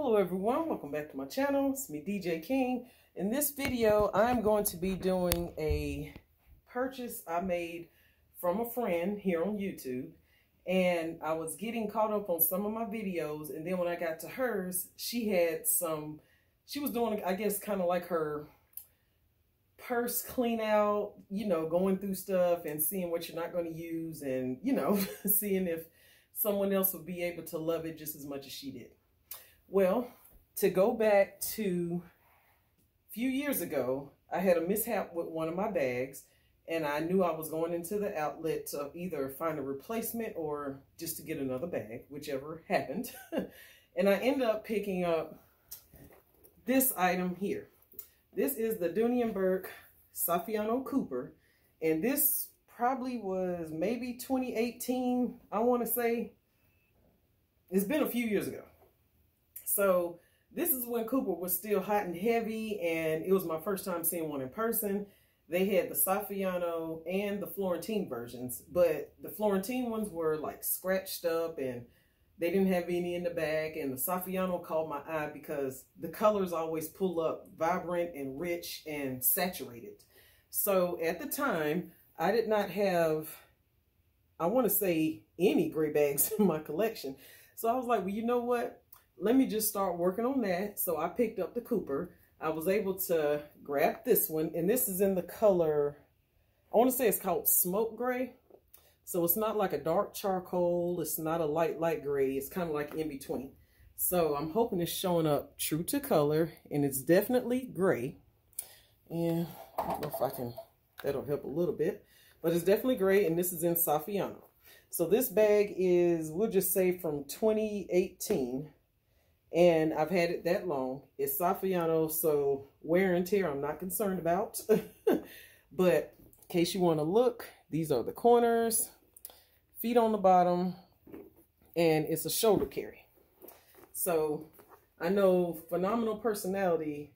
Hello everyone, welcome back to my channel. It's me DJ King. In this video, I'm going to be doing a purchase I made from a friend here on YouTube. And I was getting caught up on some of my videos and then when I got to hers, she had some, she was doing, I guess, kind of like her purse clean out, you know, going through stuff and seeing what you're not going to use and, you know, seeing if someone else would be able to love it just as much as she did. Well, to go back to a few years ago, I had a mishap with one of my bags and I knew I was going into the outlet to either find a replacement or just to get another bag, whichever happened. and I ended up picking up this item here. This is the Dooney & Bourke Saffiano Cooper. And this probably was maybe 2018, I want to say. It's been a few years ago. So this is when Cooper was still hot and heavy, and it was my first time seeing one in person. They had the Saffiano and the Florentine versions, but the Florentine ones were like scratched up and they didn't have any in the back. And the Saffiano caught my eye because the colors always pull up vibrant and rich and saturated. So at the time, I did not have, I want to say, any gray bags in my collection. So I was like, well, you know what? Let me just start working on that. So I picked up the Cooper. I was able to grab this one, and this is in the color, I want to say it's called smoke gray. So it's not like a dark charcoal. It's not a light, light gray. It's kind of like in between. So I'm hoping it's showing up true to color, and it's definitely gray. And I don't know if I can, that'll help a little bit. But it's definitely gray, and this is in Saffiano. So this bag is, we'll just say from 2018 and I've had it that long. It's Saffiano, so wear and tear I'm not concerned about. but in case you want to look, these are the corners, feet on the bottom, and it's a shoulder carry. So I know phenomenal personality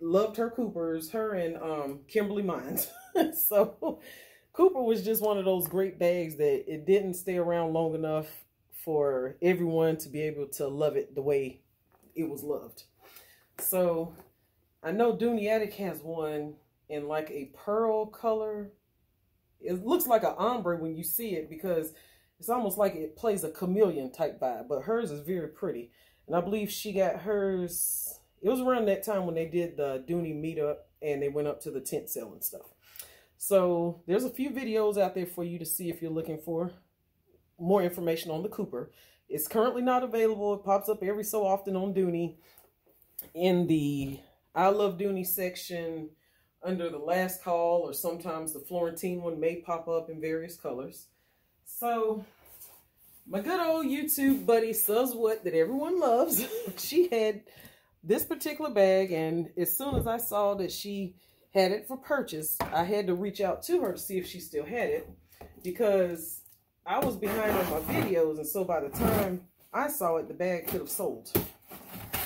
loved her Coopers, her and um, Kimberly Mines. so Cooper was just one of those great bags that it didn't stay around long enough for everyone to be able to love it the way it was loved. So I know Dooney Attic has one in like a pearl color. It looks like an ombre when you see it because it's almost like it plays a chameleon type vibe. But hers is very pretty. And I believe she got hers, it was around that time when they did the Dooney meetup and they went up to the tent sale and stuff. So there's a few videos out there for you to see if you're looking for more information on the Cooper. It's currently not available. It pops up every so often on Dooney in the I Love Dooney section under the last call or sometimes the Florentine one may pop up in various colors. So my good old YouTube buddy Suz What that everyone loves, she had this particular bag and as soon as I saw that she had it for purchase, I had to reach out to her to see if she still had it because I was behind on my videos, and so by the time I saw it, the bag could have sold.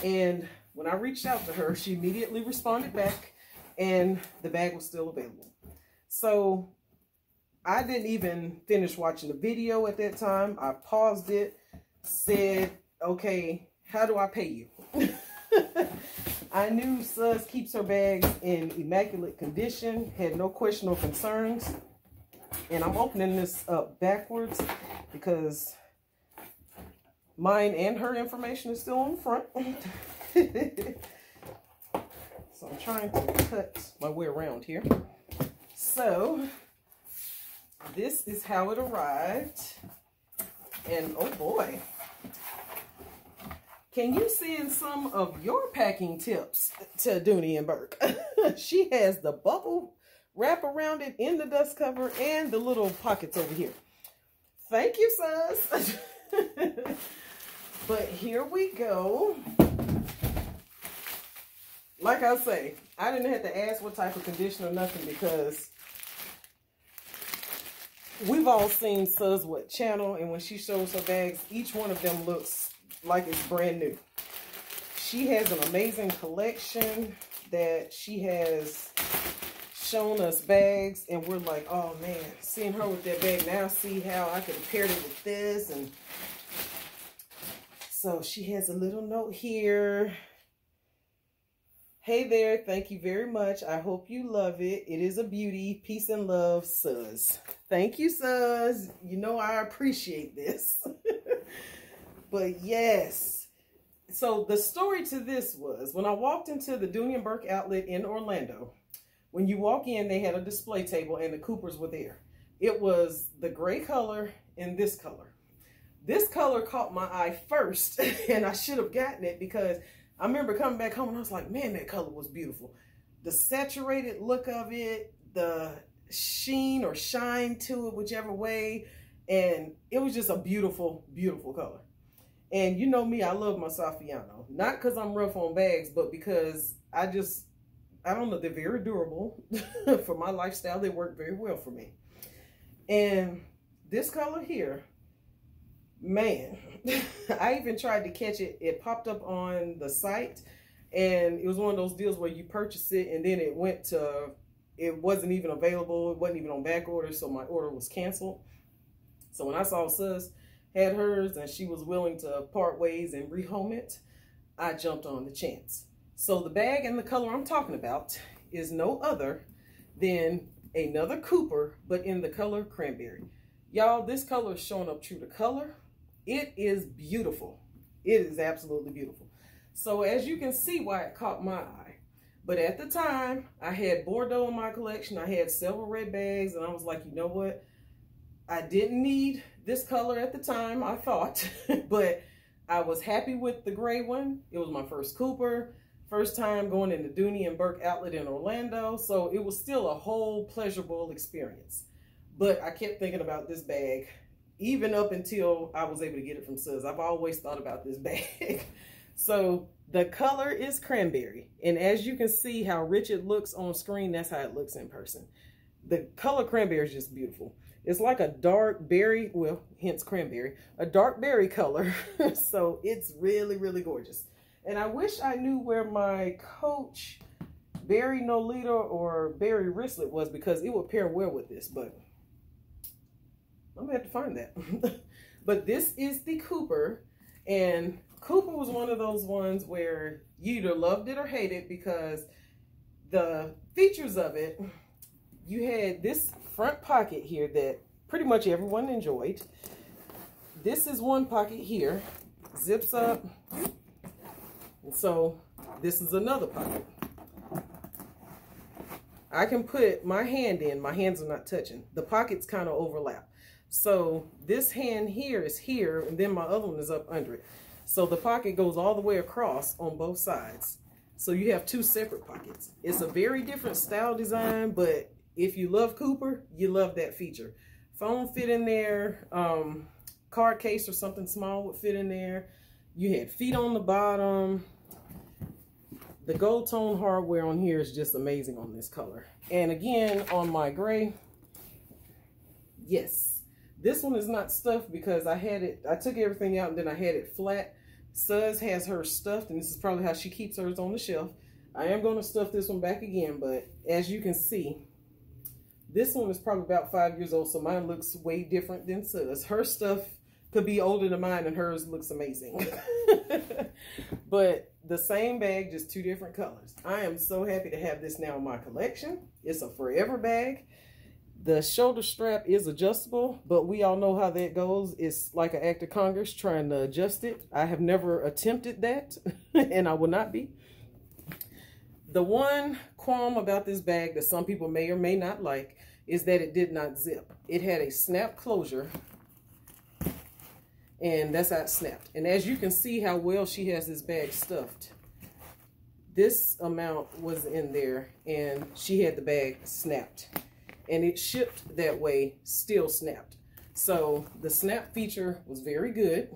And when I reached out to her, she immediately responded back, and the bag was still available. So I didn't even finish watching the video at that time. I paused it, said, okay, how do I pay you? I knew Suz keeps her bags in immaculate condition, had no question or concerns. And I'm opening this up backwards because mine and her information is still on the front. so I'm trying to cut my way around here. So this is how it arrived. And oh boy, can you send some of your packing tips to Dooney and Bourke? she has the bubble wrap around it in the dust cover and the little pockets over here. Thank you, Suz. but here we go. Like I say, I didn't have to ask what type of conditioner or nothing because we've all seen Suz What channel and when she shows her bags, each one of them looks like it's brand new. She has an amazing collection that she has shown us bags and we're like, oh man, seeing her with that bag now, see how I have paired it with this. And So she has a little note here. Hey there, thank you very much. I hope you love it. It is a beauty. Peace and love, Suz. Thank you, Suz. You know I appreciate this. but yes. So the story to this was when I walked into the Dooney Bourke outlet in Orlando, when you walk in, they had a display table and the Coopers were there. It was the gray color and this color. This color caught my eye first and I should have gotten it because I remember coming back home and I was like, man, that color was beautiful. The saturated look of it, the sheen or shine to it, whichever way. And it was just a beautiful, beautiful color. And you know me, I love my Saffiano. Not because I'm rough on bags, but because I just, I don't know, they're very durable. for my lifestyle, they work very well for me. And this color here, man, I even tried to catch it. It popped up on the site and it was one of those deals where you purchase it and then it went to, it wasn't even available. It wasn't even on back order. So my order was canceled. So when I saw Suz had hers and she was willing to part ways and rehome it, I jumped on the chance. So the bag and the color I'm talking about is no other than another Cooper, but in the color cranberry. Y'all, this color is showing up true to color. It is beautiful. It is absolutely beautiful. So as you can see why it caught my eye. But at the time, I had Bordeaux in my collection. I had several red bags and I was like, you know what? I didn't need this color at the time, I thought, but I was happy with the gray one. It was my first Cooper, first time going into Dooney and Bourke outlet in Orlando. So it was still a whole pleasurable experience. But I kept thinking about this bag even up until I was able to get it from Suz. I've always thought about this bag. so the color is cranberry. And as you can see how rich it looks on screen, that's how it looks in person. The color cranberry is just beautiful. It's like a dark berry, well, hence cranberry, a dark berry color. so it's really, really gorgeous. And I wish I knew where my Coach Barry Nolita or Barry Wristlet was because it would pair well with this, but I'm gonna have to find that. but this is the Cooper, and Cooper was one of those ones where you either loved it or hated it because the features of it, you had this front pocket here that pretty much everyone enjoyed. This is one pocket here, zips up. And so this is another pocket. I can put my hand in, my hands are not touching. The pockets kind of overlap. So this hand here is here, and then my other one is up under it. So the pocket goes all the way across on both sides. So you have two separate pockets. It's a very different style design, but if you love Cooper, you love that feature. Phone fit in there, um, card case or something small would fit in there. You had feet on the bottom. The gold tone hardware on here is just amazing on this color. And again, on my gray, yes, this one is not stuffed because I had it, I took everything out and then I had it flat. Suz has hers stuffed and this is probably how she keeps hers on the shelf. I am going to stuff this one back again, but as you can see, this one is probably about five years old, so mine looks way different than Suz. Her stuff could be older than mine and hers looks amazing. but the same bag, just two different colors. I am so happy to have this now in my collection. It's a forever bag. The shoulder strap is adjustable, but we all know how that goes. It's like an act of Congress trying to adjust it. I have never attempted that, and I will not be. The one qualm about this bag that some people may or may not like is that it did not zip. It had a snap closure, and that's how it snapped. And as you can see how well she has this bag stuffed, this amount was in there, and she had the bag snapped and it shipped that way, still snapped. So the snap feature was very good.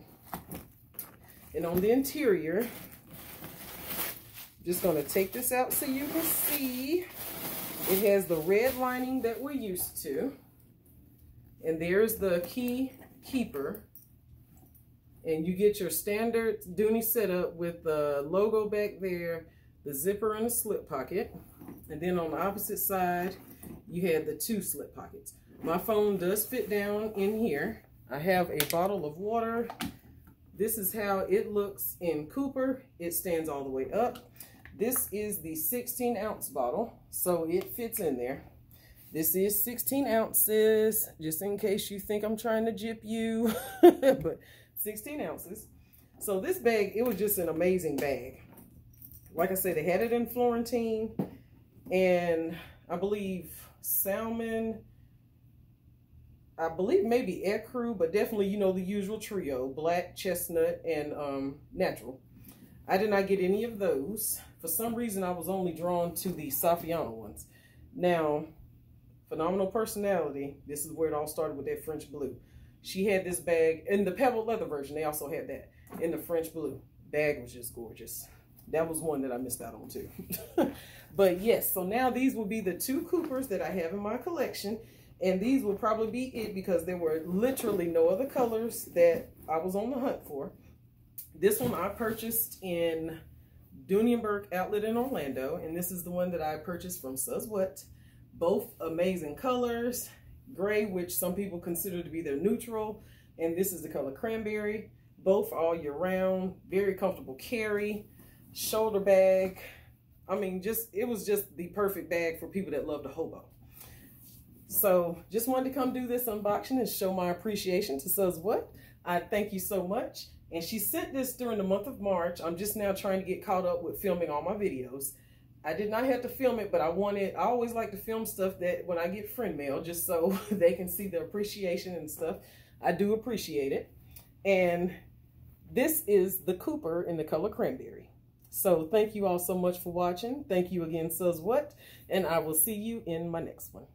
And on the interior, just gonna take this out so you can see. It has the red lining that we're used to. And there's the key keeper. And you get your standard Dooney setup with the logo back there, the zipper and the slip pocket. And then on the opposite side, you had the two slip pockets. My phone does fit down in here. I have a bottle of water This is how it looks in Cooper. It stands all the way up. This is the 16 ounce bottle, so it fits in there. This is 16 ounces, just in case you think I'm trying to jip you, but 16 ounces. So this bag, it was just an amazing bag. Like I said, they had it in Florentine and I believe salmon, I believe maybe ecru, but definitely, you know, the usual trio, black, chestnut, and um, natural. I did not get any of those. For some reason, I was only drawn to the Saffiano ones. Now, phenomenal personality. This is where it all started with that French blue. She had this bag, in the pebble leather version, they also had that, in the French blue. Bag was just gorgeous. That was one that I missed out on too. but yes, so now these will be the two Coopers that I have in my collection. And these will probably be it because there were literally no other colors that I was on the hunt for. This one I purchased in Bourke outlet in Orlando. And this is the one that I purchased from What. Both amazing colors. Gray, which some people consider to be their neutral. And this is the color cranberry. Both all year round. Very comfortable carry. Shoulder bag. I mean, just it was just the perfect bag for people that love to hobo. So just wanted to come do this unboxing and show my appreciation to Suz What. I thank you so much. And she sent this during the month of March. I'm just now trying to get caught up with filming all my videos. I did not have to film it, but I wanted, I always like to film stuff that when I get friend mail, just so they can see the appreciation and stuff. I do appreciate it. And this is the Cooper in the color cranberry. So thank you all so much for watching. Thank you again, Suz What, and I will see you in my next one.